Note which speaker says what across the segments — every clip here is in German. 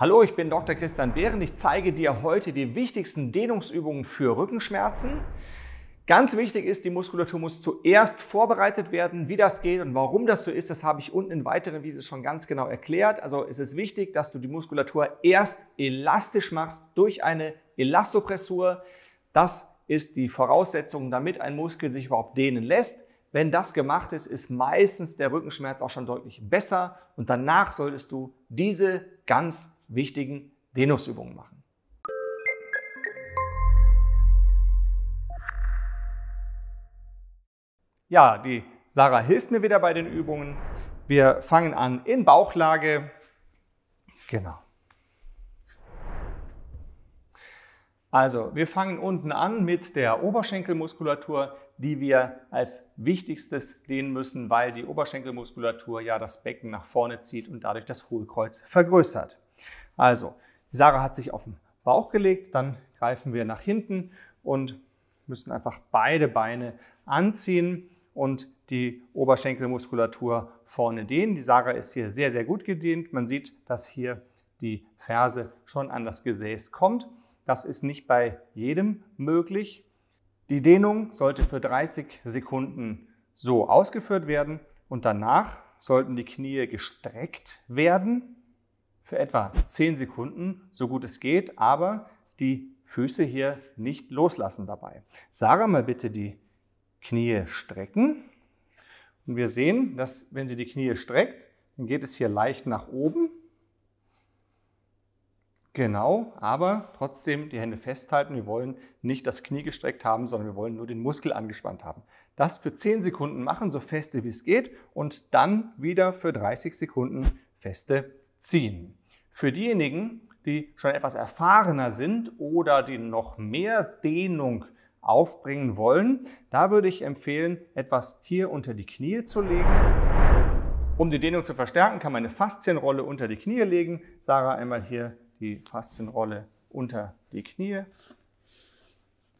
Speaker 1: Hallo, ich bin Dr. Christian Behren. Ich zeige dir heute die wichtigsten Dehnungsübungen für Rückenschmerzen. Ganz wichtig ist, die Muskulatur muss zuerst vorbereitet werden. Wie das geht und warum das so ist, das habe ich unten in weiteren Videos schon ganz genau erklärt. Also es ist wichtig, dass du die Muskulatur erst elastisch machst durch eine Elastopressur. Das ist die Voraussetzung, damit ein Muskel sich überhaupt dehnen lässt. Wenn das gemacht ist, ist meistens der Rückenschmerz auch schon deutlich besser und danach solltest du diese ganz wichtigen Dehnungsübungen machen. Ja, die Sarah hilft mir wieder bei den Übungen. Wir fangen an in Bauchlage. Genau. Also, wir fangen unten an mit der Oberschenkelmuskulatur, die wir als wichtigstes dehnen müssen, weil die Oberschenkelmuskulatur ja das Becken nach vorne zieht und dadurch das Hohlkreuz vergrößert. Also, Sarah hat sich auf den Bauch gelegt, dann greifen wir nach hinten und müssen einfach beide Beine anziehen und die Oberschenkelmuskulatur vorne dehnen. Die Sarah ist hier sehr, sehr gut gedehnt. Man sieht, dass hier die Ferse schon an das Gesäß kommt. Das ist nicht bei jedem möglich. Die Dehnung sollte für 30 Sekunden so ausgeführt werden und danach sollten die Knie gestreckt werden für etwa 10 Sekunden, so gut es geht, aber die Füße hier nicht loslassen dabei. Sarah mal bitte die Knie strecken. Und wir sehen, dass wenn sie die Knie streckt, dann geht es hier leicht nach oben. Genau, aber trotzdem die Hände festhalten. Wir wollen nicht das Knie gestreckt haben, sondern wir wollen nur den Muskel angespannt haben. Das für 10 Sekunden machen, so feste wie es geht und dann wieder für 30 Sekunden feste ziehen. Für diejenigen, die schon etwas erfahrener sind oder die noch mehr Dehnung aufbringen wollen, da würde ich empfehlen, etwas hier unter die Knie zu legen. Um die Dehnung zu verstärken, kann man eine Faszienrolle unter die Knie legen. Sarah, einmal hier die Faszienrolle unter die Knie.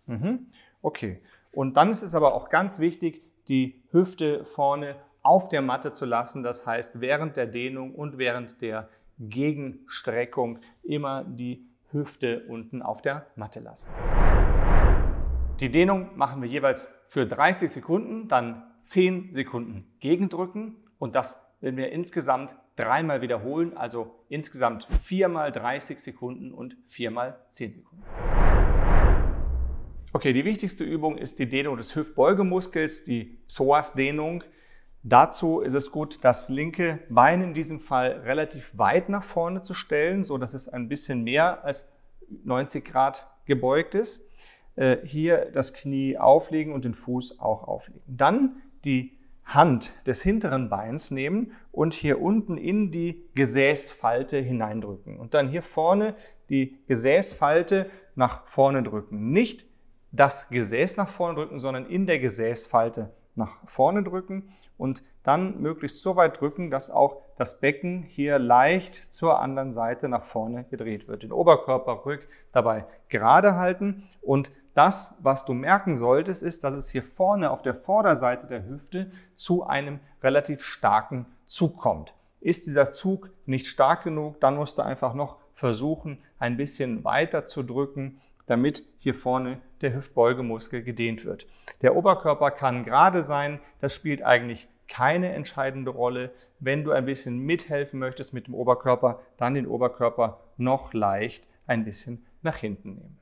Speaker 1: Mhm. Okay. Und dann ist es aber auch ganz wichtig, die Hüfte vorne auf der Matte zu lassen. Das heißt, während der Dehnung und während der Gegenstreckung immer die Hüfte unten auf der Matte lassen. Die Dehnung machen wir jeweils für 30 Sekunden, dann 10 Sekunden gegendrücken und das werden wir insgesamt dreimal wiederholen, also insgesamt viermal 30 Sekunden und viermal 10 Sekunden. Okay, die wichtigste Übung ist die Dehnung des Hüftbeugemuskels, die Psoas-Dehnung. Dazu ist es gut, das linke Bein in diesem Fall relativ weit nach vorne zu stellen, so dass es ein bisschen mehr als 90 Grad gebeugt ist. Äh, hier das Knie auflegen und den Fuß auch auflegen. Dann die Hand des hinteren Beins nehmen und hier unten in die Gesäßfalte hineindrücken. Und dann hier vorne die Gesäßfalte nach vorne drücken. Nicht das Gesäß nach vorne drücken, sondern in der Gesäßfalte nach vorne drücken und dann möglichst so weit drücken, dass auch das Becken hier leicht zur anderen Seite nach vorne gedreht wird. Den Oberkörper ruhig dabei gerade halten und das, was du merken solltest, ist, dass es hier vorne auf der Vorderseite der Hüfte zu einem relativ starken Zug kommt. Ist dieser Zug nicht stark genug, dann musst du einfach noch versuchen, ein bisschen weiter zu drücken, damit hier vorne der Hüftbeugemuskel gedehnt wird. Der Oberkörper kann gerade sein, das spielt eigentlich keine entscheidende Rolle. Wenn du ein bisschen mithelfen möchtest mit dem Oberkörper, dann den Oberkörper noch leicht ein bisschen nach hinten nehmen.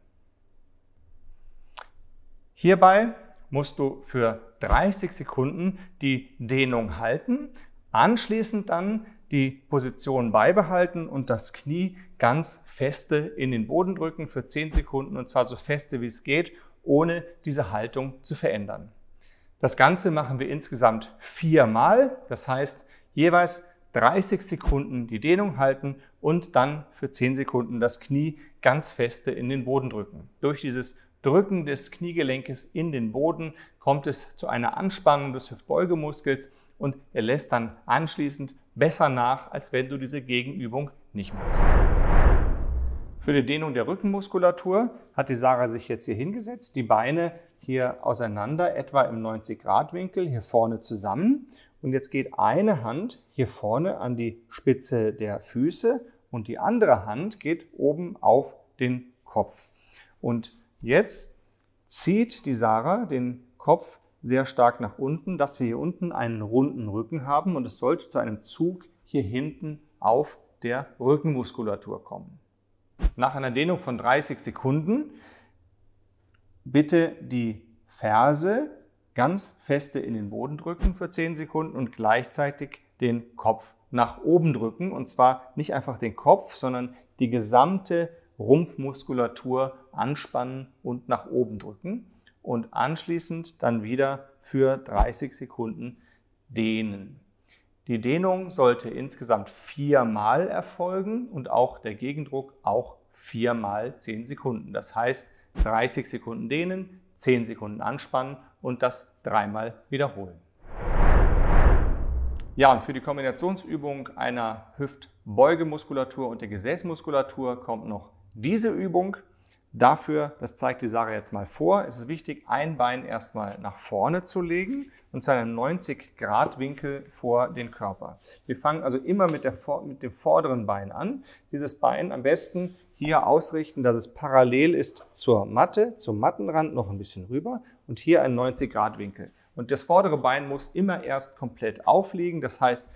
Speaker 1: Hierbei musst du für 30 Sekunden die Dehnung halten, anschließend dann die Position beibehalten und das Knie ganz feste in den Boden drücken für 10 Sekunden und zwar so feste wie es geht, ohne diese Haltung zu verändern. Das Ganze machen wir insgesamt viermal, das heißt jeweils 30 Sekunden die Dehnung halten und dann für 10 Sekunden das Knie ganz feste in den Boden drücken. Durch dieses Drücken des Kniegelenkes in den Boden kommt es zu einer Anspannung des Hüftbeugemuskels und er lässt dann anschließend besser nach, als wenn du diese Gegenübung nicht machst. Für die Dehnung der Rückenmuskulatur hat die Sarah sich jetzt hier hingesetzt, die Beine hier auseinander, etwa im 90-Grad-Winkel, hier vorne zusammen. Und jetzt geht eine Hand hier vorne an die Spitze der Füße und die andere Hand geht oben auf den Kopf. Und jetzt zieht die Sarah den Kopf sehr stark nach unten, dass wir hier unten einen runden Rücken haben und es sollte zu einem Zug hier hinten auf der Rückenmuskulatur kommen. Nach einer Dehnung von 30 Sekunden bitte die Ferse ganz feste in den Boden drücken für 10 Sekunden und gleichzeitig den Kopf nach oben drücken. Und zwar nicht einfach den Kopf, sondern die gesamte Rumpfmuskulatur anspannen und nach oben drücken. Und anschließend dann wieder für 30 Sekunden dehnen. Die Dehnung sollte insgesamt viermal erfolgen und auch der Gegendruck auch viermal 10 Sekunden. Das heißt 30 Sekunden dehnen, 10 Sekunden anspannen und das dreimal wiederholen. Ja, und für die Kombinationsübung einer Hüftbeugemuskulatur und der Gesäßmuskulatur kommt noch diese Übung. Dafür, das zeigt die Sarah jetzt mal vor, ist es wichtig, ein Bein erstmal nach vorne zu legen und zu einem 90-Grad-Winkel vor den Körper. Wir fangen also immer mit, der, mit dem vorderen Bein an. Dieses Bein am besten hier ausrichten, dass es parallel ist zur Matte, zum Mattenrand noch ein bisschen rüber und hier ein 90-Grad-Winkel. Und das vordere Bein muss immer erst komplett aufliegen, das heißt,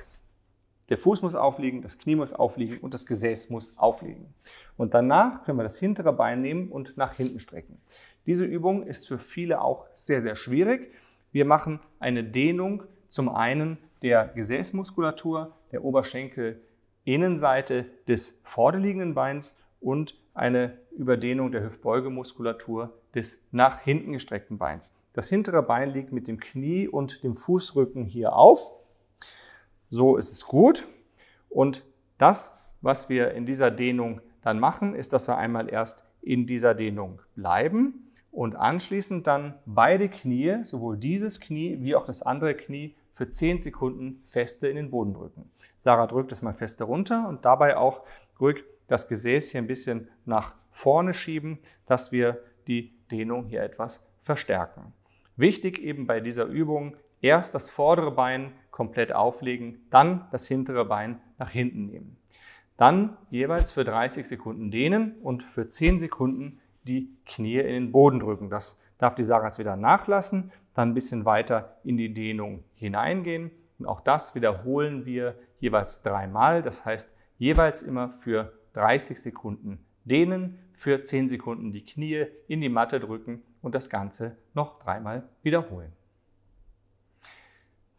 Speaker 1: der Fuß muss aufliegen, das Knie muss aufliegen und das Gesäß muss aufliegen. Und danach können wir das hintere Bein nehmen und nach hinten strecken. Diese Übung ist für viele auch sehr, sehr schwierig. Wir machen eine Dehnung zum einen der Gesäßmuskulatur, der Oberschenkelinnenseite des vorderliegenden Beins und eine Überdehnung der Hüftbeugemuskulatur des nach hinten gestreckten Beins. Das hintere Bein liegt mit dem Knie und dem Fußrücken hier auf. So ist es gut. Und das, was wir in dieser Dehnung dann machen, ist, dass wir einmal erst in dieser Dehnung bleiben und anschließend dann beide Knie, sowohl dieses Knie wie auch das andere Knie, für 10 Sekunden feste in den Boden drücken. Sarah drückt es mal feste runter und dabei auch ruhig das Gesäß hier ein bisschen nach vorne schieben, dass wir die Dehnung hier etwas verstärken. Wichtig eben bei dieser Übung, erst das vordere Bein komplett auflegen, dann das hintere Bein nach hinten nehmen. Dann jeweils für 30 Sekunden dehnen und für 10 Sekunden die Knie in den Boden drücken. Das darf die Sarah wieder nachlassen, dann ein bisschen weiter in die Dehnung hineingehen. Und auch das wiederholen wir jeweils dreimal. Das heißt, jeweils immer für 30 Sekunden dehnen, für 10 Sekunden die Knie in die Matte drücken und das Ganze noch dreimal wiederholen.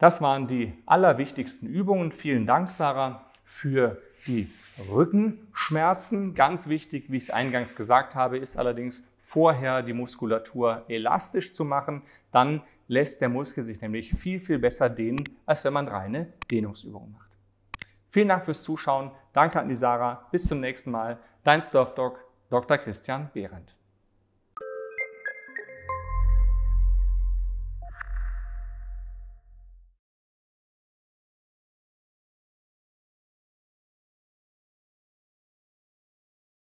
Speaker 1: Das waren die allerwichtigsten Übungen. Vielen Dank, Sarah, für die Rückenschmerzen. Ganz wichtig, wie ich es eingangs gesagt habe, ist allerdings vorher die Muskulatur elastisch zu machen. Dann lässt der Muskel sich nämlich viel, viel besser dehnen, als wenn man reine Dehnungsübungen macht. Vielen Dank fürs Zuschauen. Danke an die Sarah. Bis zum nächsten Mal. Dein Surfdog, Dr. Christian Behrendt.